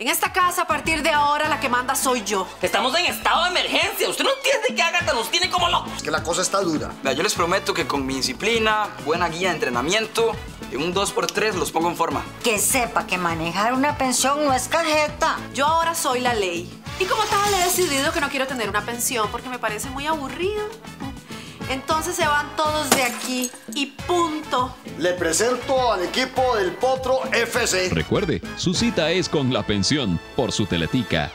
En esta casa, a partir de ahora, la que manda soy yo. Estamos en estado de emergencia. Usted no entiende que Agatha nos tiene como locos. Es que la cosa está dura. Vea, yo les prometo que con mi disciplina, buena guía de entrenamiento, en un 2x3 los pongo en forma. Que sepa que manejar una pensión no es cajeta. Yo ahora soy la ley. Y como tal, he decidido que no quiero tener una pensión porque me parece muy aburrido. Entonces se van todos de aquí y punto. Le presento al equipo del Potro FC. Recuerde, su cita es con la pensión por su teletica.